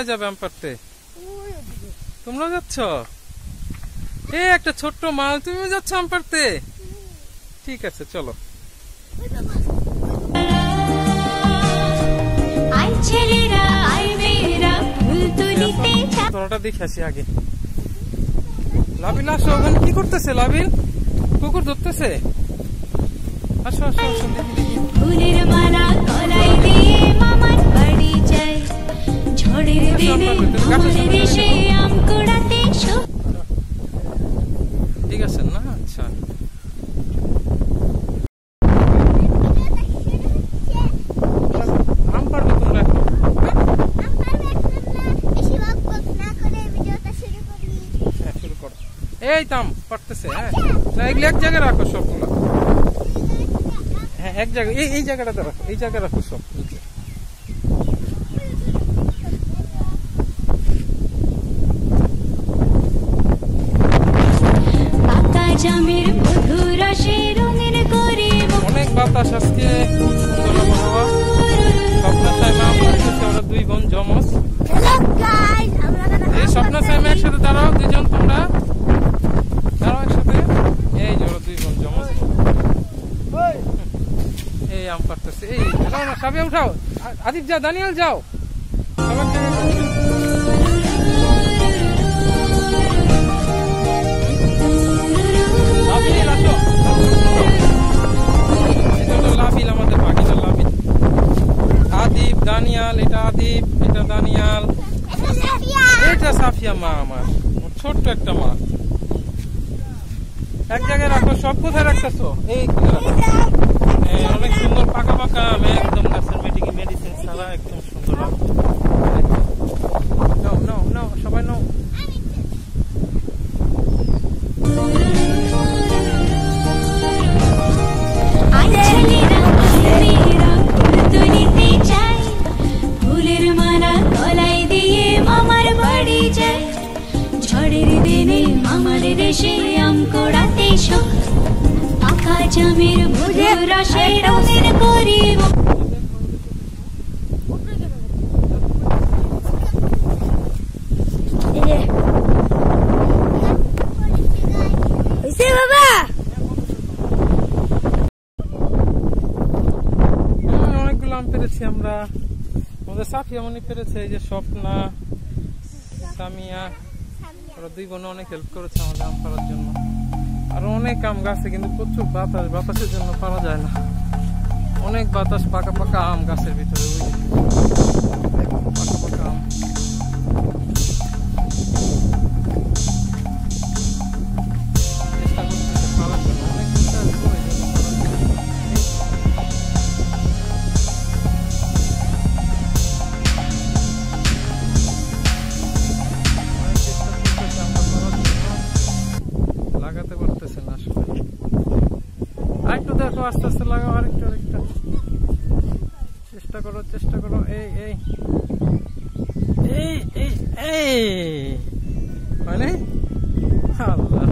কোথায় যাবে আম পাড়তে? তোমরা যাচ্ছ? এ একটা ছোট্ট মাল তুমিও যাচ্ছ আম পাড়তে? ঠিক আছে চলো। তোরাটা দেখে আসি আগে। লাবিল আসো ওখানে কি করতেছে লাবিল? কুকুর ধরতেছে? আসো আসো আসো দেখি দেখি। এই তাম পারতেছে হ্যাঁ? এগুলো এক জায়গায় রাখো সবগুলো। হ্যাঁ এক জায়গায় এই এই জায়গাটাতে রাখো এই জায়গায় রাখো সব অনেক বাতাস আজকে খুব সুন্দর আবহাওয়া স্বপ্ন সাইমা আম পাড়তেছে ওরা দুই বোন জমস হ্যালো গাইস আমরা এখন এই স্বপ্ন সাইমা একসাথে দাঁড়াও দুজন তোমরা দাঁড়াও একসাথে এই যে ওরা দুই বোন জমস বোন। এই আম দাঁড়াও না সাবে উঠাও আ- আদিপ যাও। দানিয়াল যাও আদিপ দানিয়াল, এটা আদিপ এটা দানিয়াল। এটা সাফিয়া মা আমার ছোট্ট একটা মা। এক জায়গায় রাখো, সব কোথায় রাখতেছো? এই অনেক সুন্দর পাকা পাকা আম একদম গাছের মেডিকে মেডিসিন ছাড়া একদম সুন্দর। হইছে বাবা? হ্যাঁ, পেরেছি আমরা। আমাদের সাফিয়া মনি পেরেছে এই যে স্বপ্না সামিয়া ওরা দুই বোনে অনেক হেল্প করেছে আমাদের আম পাড়ার জন্য। আর অনেক আম গাছে কিন্তু প্রচুর বাতাস, বাতাসের জন্য পারা যায় না। অনেক বাতাস, পাকা পাকা আম গাছের ভিতরে। পাকা পাকা চেষ্টা করতেছে আরেকটু দেখো, আস্তে আস্তে লাগাও, আরেকটু আরেকটু। চেষ্টা করো চেষ্টা করো। এই এই। এই এই এই। মানে? আল্লাহ।